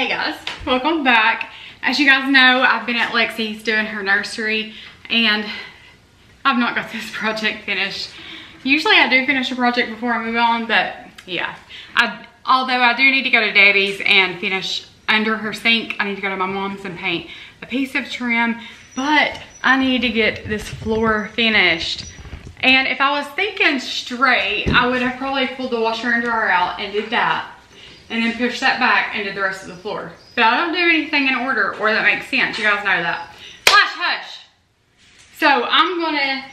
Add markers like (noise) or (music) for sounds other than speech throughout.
Hey guys, welcome back. As you guys know, I've been at Lexi's doing her nursery and I've not got (laughs) this project finished. Usually I do finish a project before I move on, but yeah. I, although I do need to go to Debbie's and finish under her sink, I need to go to my mom's and paint a piece of trim, but I need to get this floor finished. And if I was thinking straight, I would have probably pulled the washer and dryer out and did that and then push that back did the rest of the floor. But I don't do anything in order or that makes sense. You guys know that. Hush, hush. So I'm gonna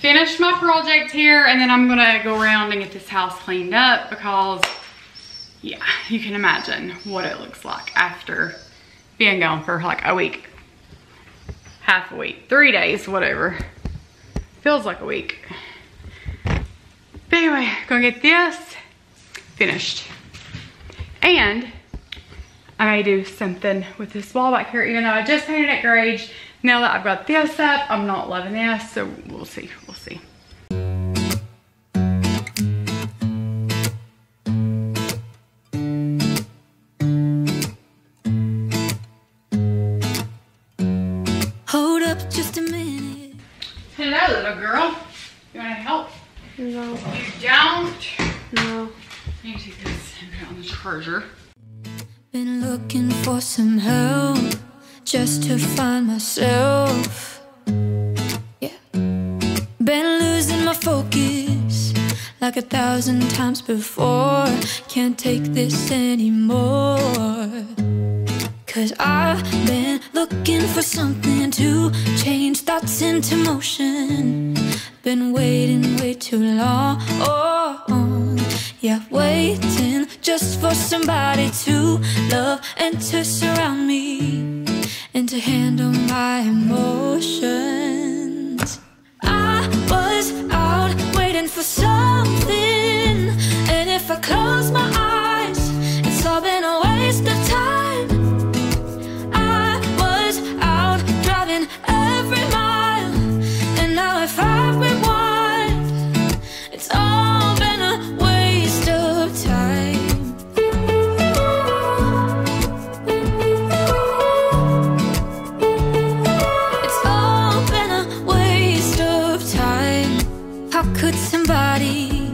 finish my project here and then I'm gonna go around and get this house cleaned up because yeah, you can imagine what it looks like after being gone for like a week, half a week, three days, whatever. Feels like a week. But anyway, gonna get this finished. And I may do something with this wall back here, even though I just painted it gray. Now that I've got this up, I'm not loving this, so we'll see, Been looking for some help just to find myself. Yeah. Been losing my focus like a thousand times before. Can't take this anymore. Cause I've been looking for something to change thoughts into motion. Been waiting way too long. Yeah, waiting just for somebody to love and to surround me and to handle my emotions. I was out waiting for something, and if I close my eyes, How could somebody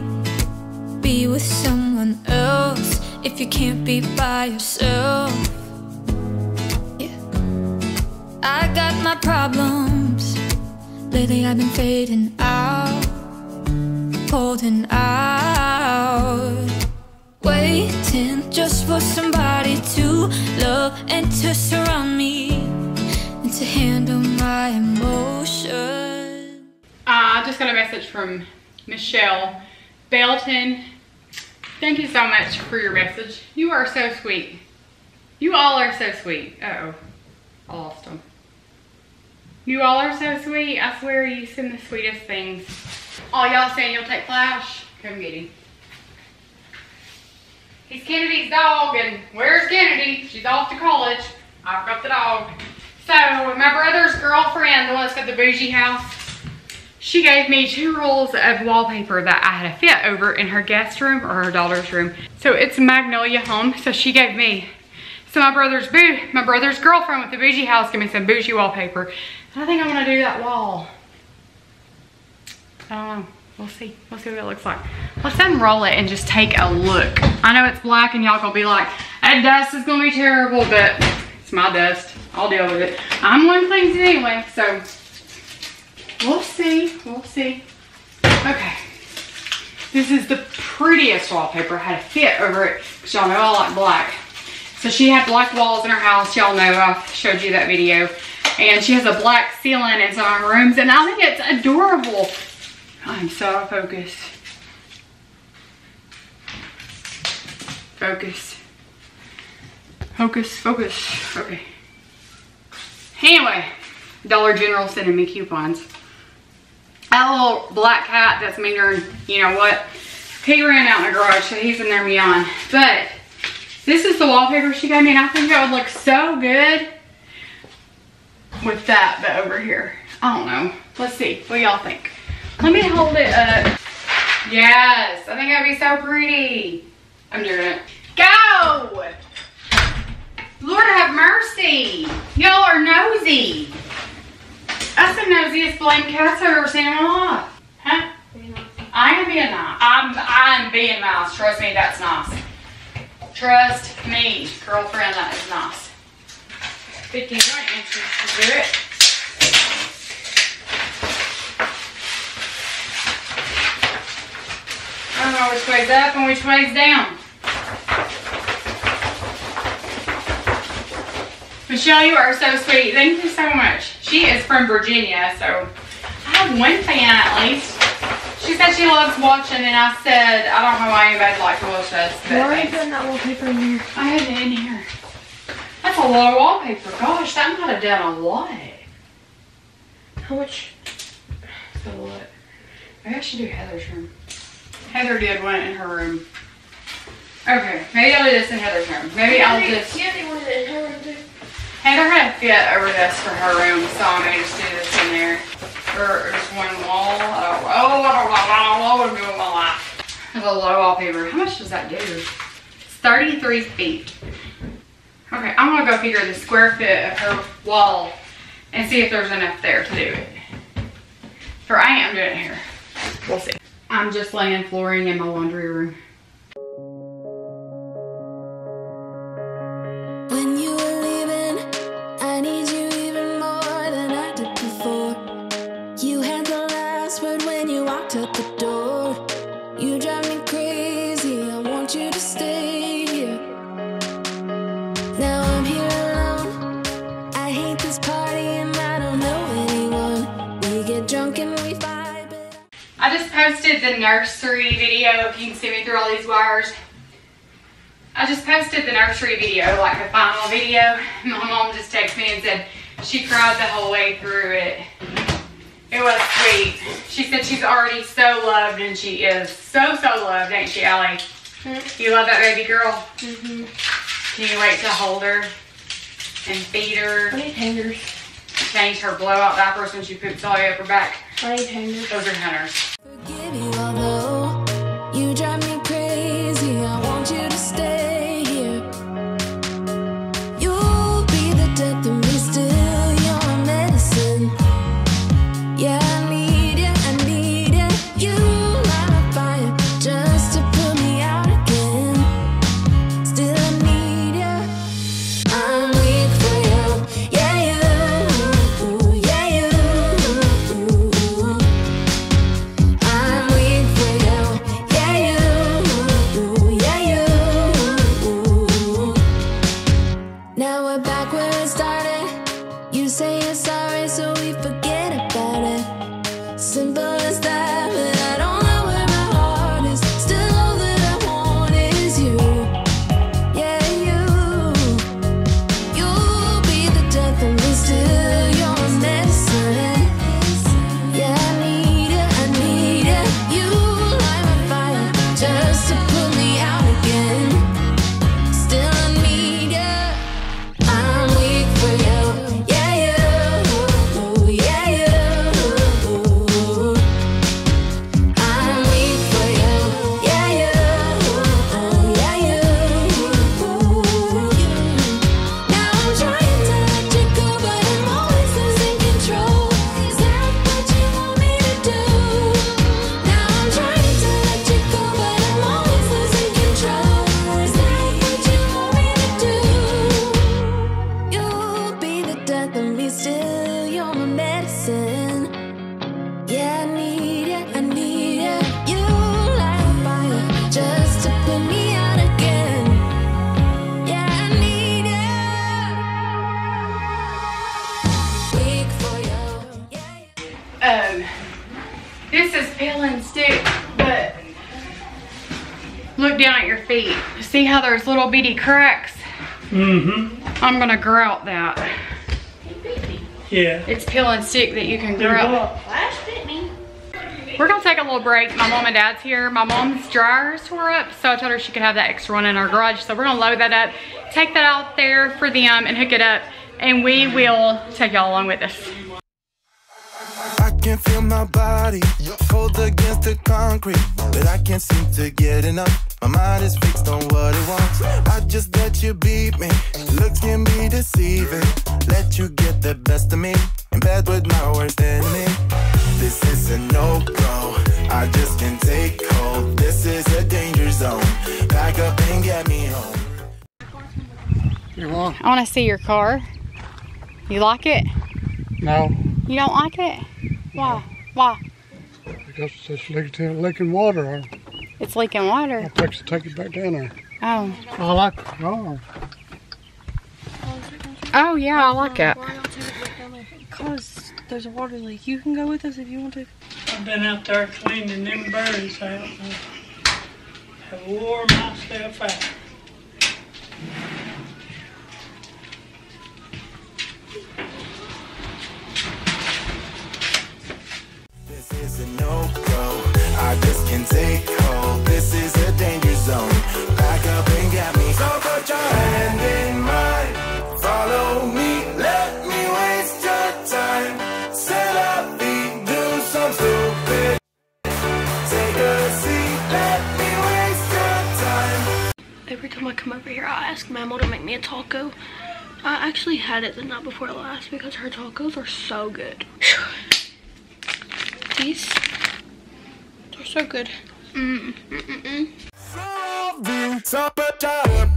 be with someone else if you can't be by yourself? Yeah. I got my problems. Lately I've been fading out, holding out, waiting just for somebody to love and to surround me and to handle my emotions. Uh, I just got a message from Michelle Belton. Thank you so much for your message. You are so sweet. You all are so sweet. Uh oh I lost them. You all are so sweet. I swear you send the sweetest things. All y'all saying you'll take Flash? Come get him. He's Kennedy's dog, and where's Kennedy? She's off to college. I've got the dog. So, my brother's girlfriend, the one that's got the bougie house, she gave me two rolls of wallpaper that I had to fit over in her guest room or her daughter's room. So it's Magnolia Home, so she gave me. So my brother's boo, my brother's girlfriend with the bougie house gave me some bougie wallpaper. And I think I'm gonna do that wall. I don't know. We'll see. We'll see what it looks like. Let's unroll it and just take a look. I know it's black and y'all gonna be like, that dust is gonna be terrible, but it's my dust. I'll deal with it. I'm one things anyway, so we'll see. We'll see. Okay. This is the prettiest wallpaper. I had to fit over it because y'all know I like black. So she had black walls in her house. Y'all know I've showed you that video. And she has a black ceiling in some of her rooms. And I think it's adorable. I'm so out of focus. Focus. Focus, focus. Okay. Anyway, Dollar General sending me coupons. Little black cat that's meaner, you know what? He ran out in the garage, so he's in there meowing. But this is the wallpaper she gave me, and I think that would look so good with that, but over here. I don't know. Let's see. What y'all think? Let me hold it up. Yes, I think that'd be so pretty. I'm doing it. Go! Lord have mercy. Y'all are nosy. That's the nosiest blame cats I've ever seen in my life. Huh? I am being nice. I'm, I'm being nice. Trust me, that's nice. Trust me, girlfriend, that is nice. 51 inches to do it. I don't know which way's up and which way's down. Michelle, you are so sweet. Thank you so much. She is from Virginia, so I have one fan at least. She said she loves watching, and I said, I don't know why anybody likes to watch this. Why are you putting that wallpaper in here? I had it in here. That's a lot of wallpaper. Gosh, that might have done a lot. How much? So what? Maybe I should do Heather's room. Heather did one in her room. Okay, maybe I'll do this in Heather's room. Maybe I'll just. Yeah, they wanted it in her room too. Heather had to fit over this for her room, so I may just do this in there. Or just one wall. I don't. Oh, I don't know. I don't know what I'm doing with my life. That's a lot of wallpaper. How much does that do? It's 33 feet. Okay, I'm gonna go figure the square foot of her wall and see if there's enough there to do it. For I am doing it here. We'll see. I'm just laying flooring in my laundry room. Posted the nursery video, if you can see me through all these wires. I just posted the nursery video, like the final video. My mom just texted me and said she cried the whole way through it. It was sweet. She said she's already so loved and she is so, so loved, ain't she, Allie? You love that baby girl? Mm-hmm. Can you wait to hold her and feed her, I need hangers. change her blowout diapers when she poops all the way up her back? I need hangers. Those are hunters. Little bitty cracks? Mm-hmm. I'm gonna grout that. Yeah. It's peel and stick that you can There's grout. Flash fit me. We're gonna take a little break. My mom and dad's here. My mom's dryers tore up, so I told her she could have that extra one in our garage. So we're gonna load that up, take that out there for them and hook it up, and we will take y'all along with us. I can feel my body cold against the concrete, but I can't seem to get enough. My mind is fixed on what it want. I just let you beat me. Looks can be deceiving. Let you get the best of me. In bed with my worst enemy. This is a no go. I just can't take hold. This is a danger zone. Back up and get me home. You want? I want to see your car. You like it? No, You don't like it? Why? Why? because it's leaking, leaking water. I'll It's leaking water. I'll take, take it back down there. Oh. I like the oh. car. Oh yeah, I like it. Because there's a water leak. You can go with us if you want to. I've been out there cleaning them birds out and have wore myself out. Time come over here, I'll ask Mama to make me a taco. I actually had it the night before last because her tacos are so good. (sighs) These are so good. Mm, mm, mm,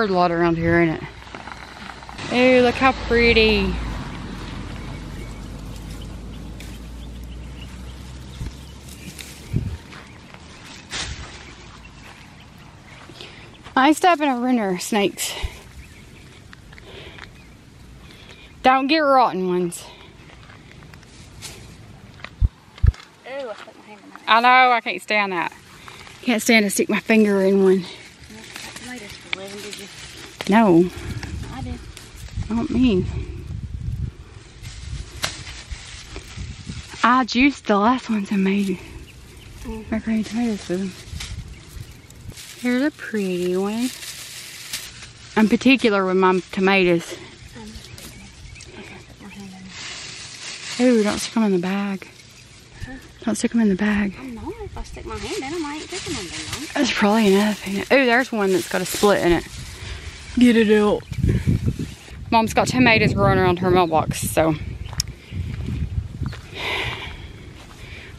A lot around here, ain't it? Ooh, look how pretty. I step in a runner snakes. Don't get rotten ones. I know, I can't stand that. Can't stand to stick my finger in one. No. I did. Not me. I juiced the last ones and made macaroni and tomatoes with them. Here's a pretty one. I'm particular with my tomatoes. Ooh, don't stick them in the bag. Don't stick them in the bag. No, if I stick my hand in them, I ain't taking them down. That's probably enough. ain't it? Ooh, there's one that's got a split in it. Get it out. Mom's got tomatoes growing around her mailbox, so.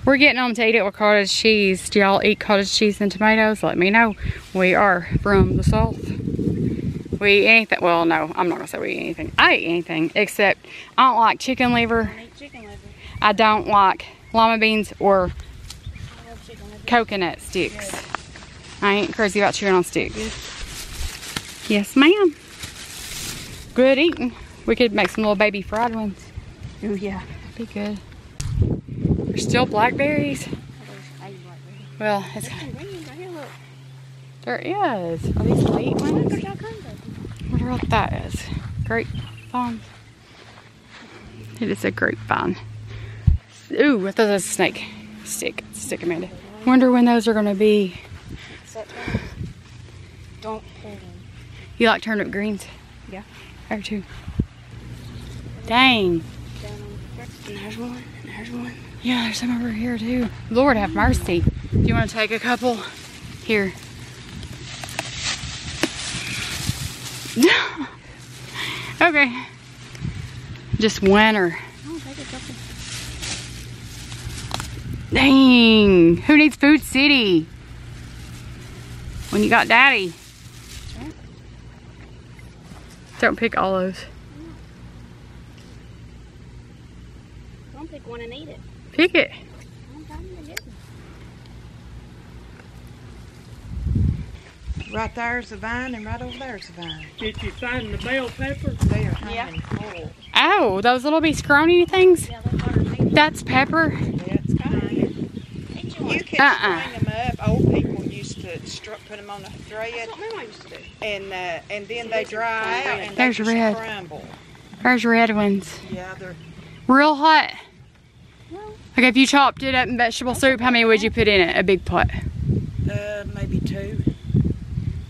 We're getting on to eat it with cottage cheese. Do y'all eat cottage cheese and tomatoes? Let me know. We are from the south. We eat anything. Well, no, I'm not gonna say we eat anything. I eat anything except I don't like chicken liver. I eat chicken liver. I don't like lima beans or I love chicken liver. coconut sticks. I ain't crazy about chewing on sticks. Yes, ma'am. Good eating. We could make some little baby fried ones. Oh, yeah. That'd Be good. There's still blackberries. Well, it's there is. Are these late ones? I wonder what that is. Grapevine. It is a grape grapevine. Ooh, I thought that was a snake. Stick. Stick, Amanda. Wonder when those are gonna be. Don't pull them. You like turnip greens? Yeah. I do too. Dang. And there's one, and there's one. Yeah, there's some over here too. Lord have mercy. Do you want to take a couple? Here. (laughs) okay. Just winter. I'll take a couple. Dang. Who needs Food City? When you got daddy. right. Don't pick all those. Don't pick one and eat it. Pick it. I'm trying to get it. Right there's the vine and right over there's the vine. Did you find the bell pepper? They are hanging full. Oh, those little be scrawny things? Yeah, that's what. That's pepper. That's fine. You can Uh-uh. string them up. Old people used to str- put them on a thread, That's what my mom used to do. and uh, and then they dry out and There's they red. crumble. There's red ones. Yeah, they're Real hot. Like if you chopped it up in vegetable soup, how many would you put in it? A big pot. uh, maybe two.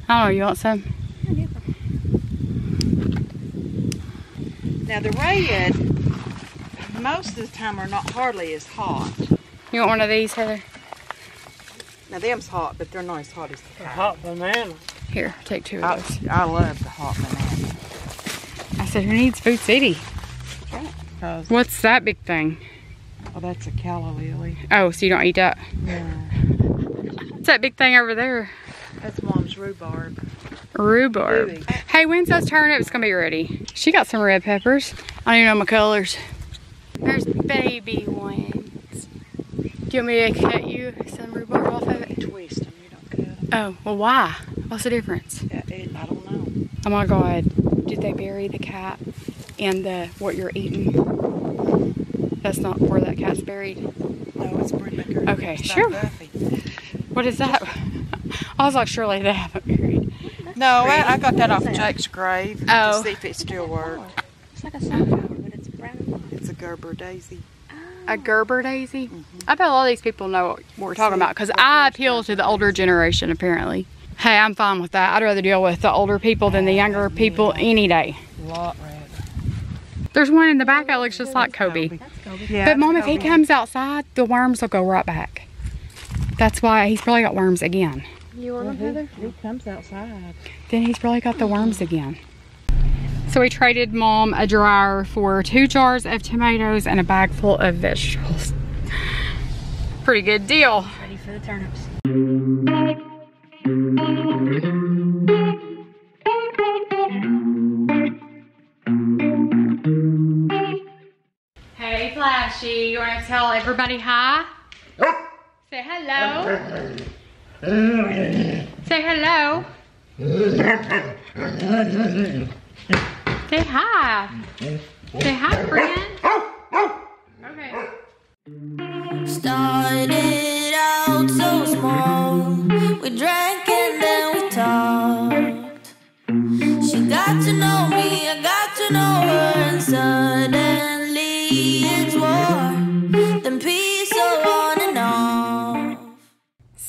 I. You want some? Now the red, most of the time are not hardly as hot. You want one of these, Heather? Now them's hot, but they're not as hot as the hot banana. Here, take two I, of those. I love the hot banana. I said, who needs Food City? Cause What's that big thing? oh, that's a calla lily. Oh, so you don't eat that? Yeah, What's that big thing over there? that's mom's rhubarb. Rhubarb. Louis. Hey, when's those turnips gonna be ready? She got some red peppers. I don't even know my colors. There's baby ones. Do you want me to cut you some rhubarb off of it? Twist them, you don't cut them. Oh, well, why? What's the difference? Yeah, it, I don't know. Oh my God! Did they bury the cat in the what you're eating? That's not where that cat's buried. No, it's Brenda Okay, It's sure. What is that? (laughs) I was like, surely they haven't buried. No, I, I got that off Jake's grave Oh. to see if it still worked. It's like a sunflower, but it's brown. It's a Gerber daisy. A Gerber daisy? Mm-hmm. I bet a lot of these people know what we're talking about because I appeal to the older generation apparently. Hey, I'm fine with that. I'd rather deal with the older people than the younger people any day. Lot red. There's one in the back that looks just like Kobe. Yeah, But mom, if he comes outside, the worms will go right back. That's why he's probably got worms again. You want them, mm-hmm. Heather? He comes outside. Then he's probably got the worms again. So we traded mom a dryer for two jars of tomatoes and a bag full of vegetables. Pretty good deal. Ready for the turnips. Hey, Flashy, you want to tell everybody hi? Say hello. Say hello. Say hi. Say hi, friend. Okay. Started out so small. We drank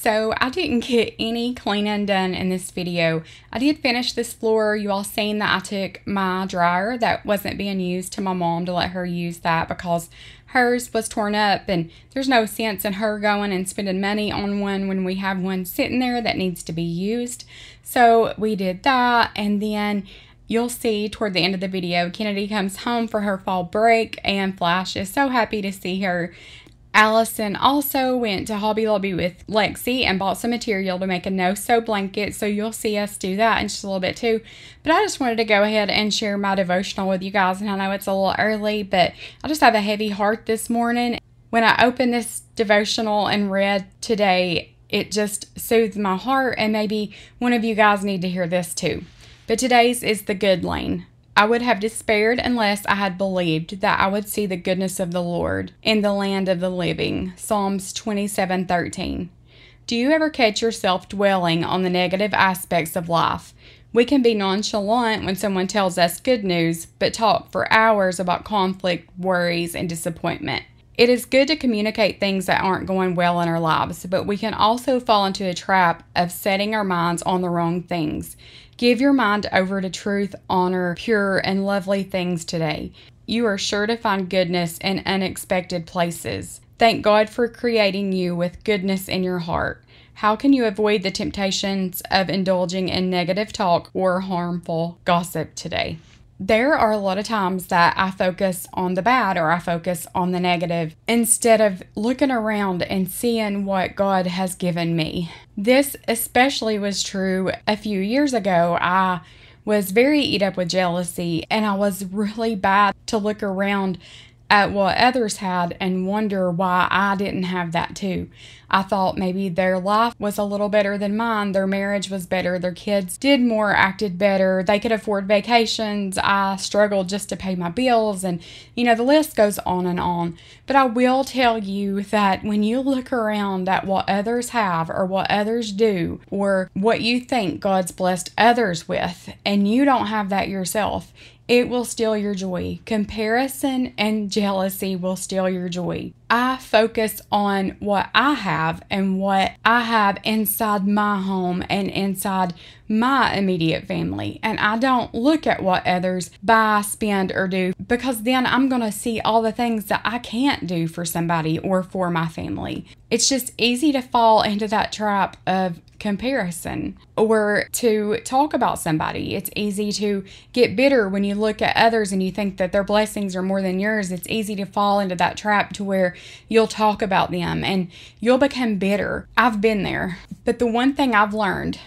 So I didn't get any cleaning done in this video. I did finish this floor. You all seen that I took my dryer that wasn't being used to my mom to let her use that because hers was torn up and there's no sense in her going and spending money on one when we have one sitting there that needs to be used. So we did that and then You'll see toward the end of the video, Kennedy comes home for her fall break, and Flash is so happy to see her. Allison also went to Hobby Lobby with Lexi and bought some material to make a no sew blanket. So you'll see us do that in just a little bit too. But I just wanted to go ahead and share my devotional with you guys. And I know it's a little early, but I just have a heavy heart this morning. When I opened this devotional and read today, it just soothed my heart. And maybe one of you guys need to hear this too. But today's is the good lane. I would have despaired unless I had believed that I would see the goodness of the Lord in the land of the living. Psalms 27:13. Do you ever catch yourself dwelling on the negative aspects of life? We can be nonchalant when someone tells us good news, but talk for hours about conflict, worries, and disappointment. It is good to communicate things that aren't going well in our lives, but we can also fall into a trap of setting our minds on the wrong things. Give your mind over to truth, honor, pure, and lovely things today. You are sure to find goodness in unexpected places. Thank God for creating you with goodness in your heart. How can you avoid the temptations of indulging in negative talk or harmful gossip today? There are a lot of times that I focus on the bad or I focus on the negative instead of looking around and seeing what God has given me. This especially was true a few years ago. I was very eat up with jealousy and I was really bad to look around at what others had and wonder why I didn't have that too. I thought maybe their life was a little better than mine. Their marriage was better. Their kids did more, acted better. They could afford vacations. I struggled just to pay my bills. And, you know, the list goes on and on. But I will tell you that when you look around at what others have or what others do or what you think God's blessed others with, and you don't have that yourself, it will steal your joy. Comparison and jealousy will steal your joy. I focus on what I have and what I have inside my home and inside my immediate family. And I don't look at what others buy, spend, or do because then I'm going to see all the things that I can't do for somebody or for my family. It's just easy to fall into that trap of comparison or to talk about somebody. It's easy to get bitter when you look at others and you think that their blessings are more than yours. It's easy to fall into that trap to where you'll talk about them and you'll become bitter. I've been there. But the one thing I've learned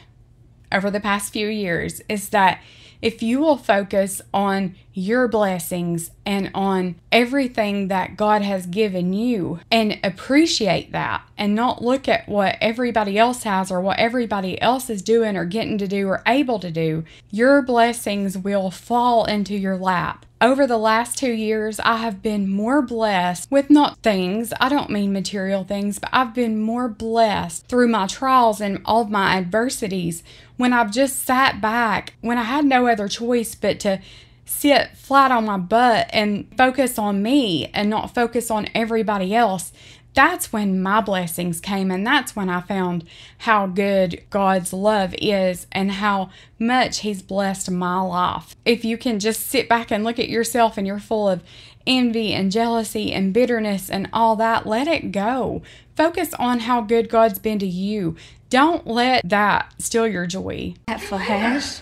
over the past few years is that if you will focus on your blessings and on everything that God has given you and appreciate that and not look at what everybody else has or what everybody else is doing or getting to do or able to do, your blessings will fall into your lap. Over the last two years, I have been more blessed with not things, I don't mean material things, but I've been more blessed through my trials and all of my adversities when I've just sat back, when I had no other choice but to sit flat on my butt and focus on me and not focus on everybody else, that's when my blessings came. And that's when I found how good God's love is and how much He's blessed my life. If you can just sit back and look at yourself and you're full of envy and jealousy and bitterness and all that, let it go. Focus on how good God's been to you. Don't let that steal your joy. That flash.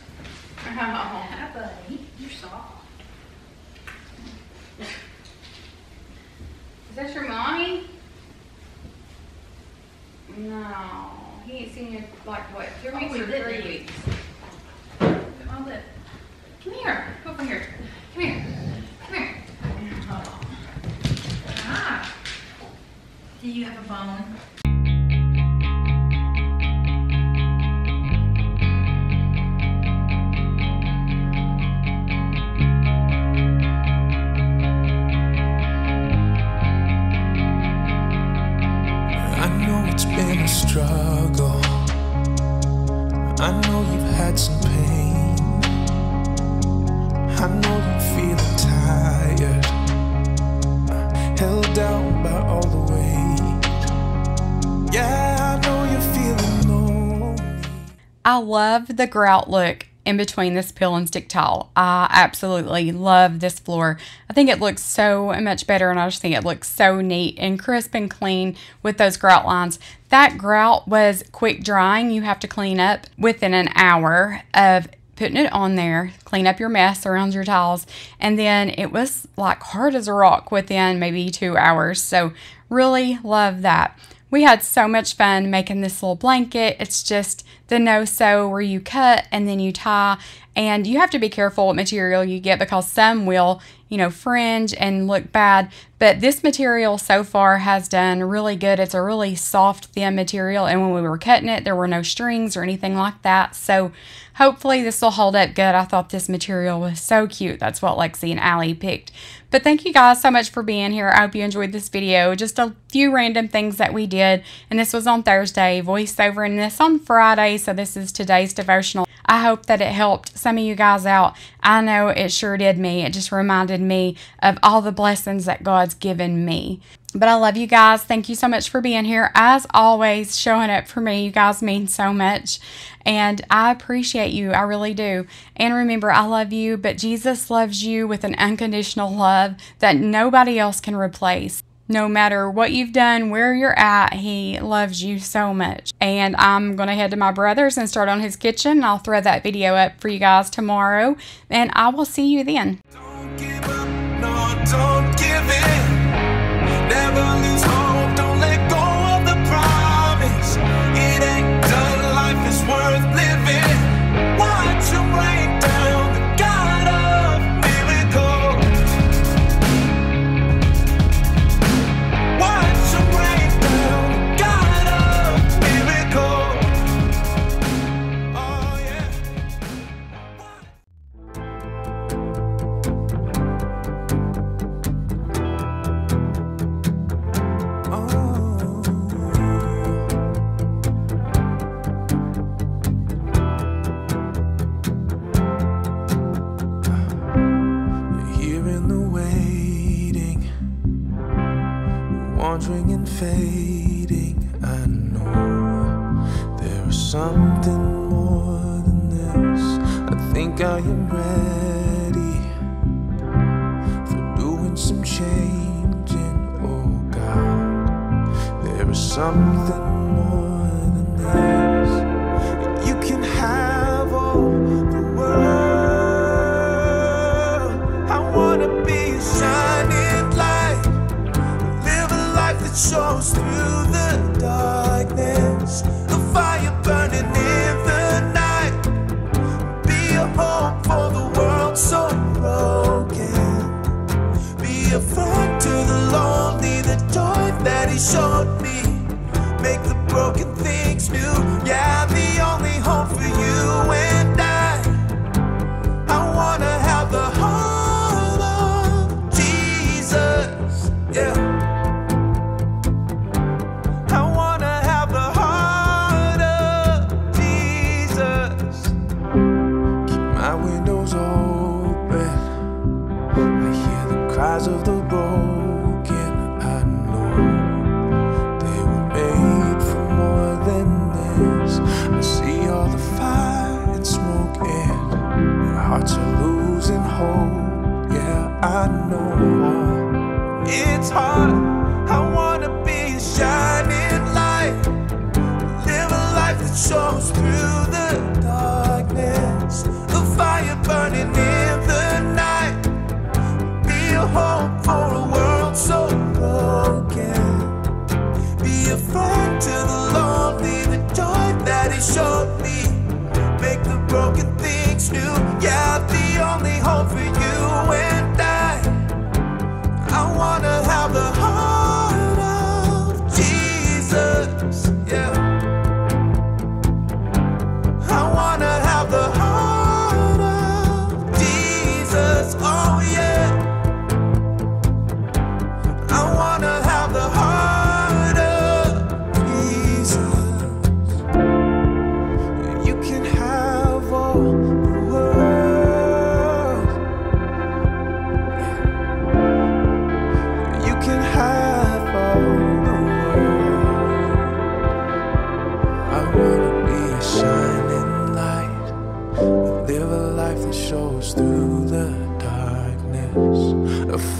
Is that your mommy? No, he ain't seen you like what, two weeks or three weeks? Come on, here, over here. Come here. Come here. Ah. Do you have a bone? I love the grout look in between this peel and stick tile. I absolutely love this floor. I think it looks so much better and I just think it looks so neat and crisp and clean with those grout lines. That grout was quick drying. You have to clean up within an hour of putting it on there, clean up your mess around your tiles, and then it was like hard as a rock within maybe two hours. So, really love that. We had so much fun making this little blanket. It's just the no sew where you cut and then you tie. And you have to be careful what material you get because some will, you know, fringe and look bad. But this material so far has done really good. It's a really soft, thin material. And when we were cutting it, there were no strings or anything like that. So hopefully this will hold up good. I thought this material was so cute. That's what Lexi and Allie picked. But thank you guys so much for being here. I hope you enjoyed this video. Just a few random things that we did. And this was on Thursday, voiceover, and this on Friday. So this is today's devotional. I hope that it helped some of you guys out. I know it sure did me. It just reminded me of all the blessings that God's given me. But I love you guys. Thank you so much for being here. As always, showing up for me. You guys mean so much. And I appreciate you. I really do. And remember, I love you, but Jesus loves you with an unconditional love that nobody else can replace. No matter what you've done, where you're at, he loves you so much. And I'm going to head to my brother's and start on his kitchen. I'll throw that video up for you guys tomorrow. And I will see you then. and fading. I know there is something more than this. I think I am ready for doing some changing. Oh God, there is something.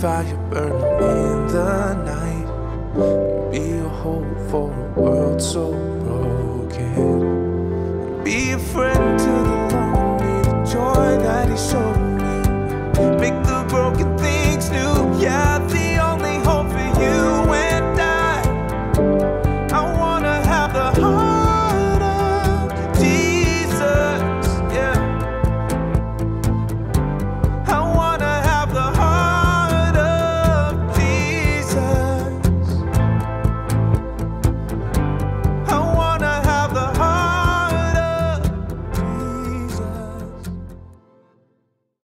fire burning in the night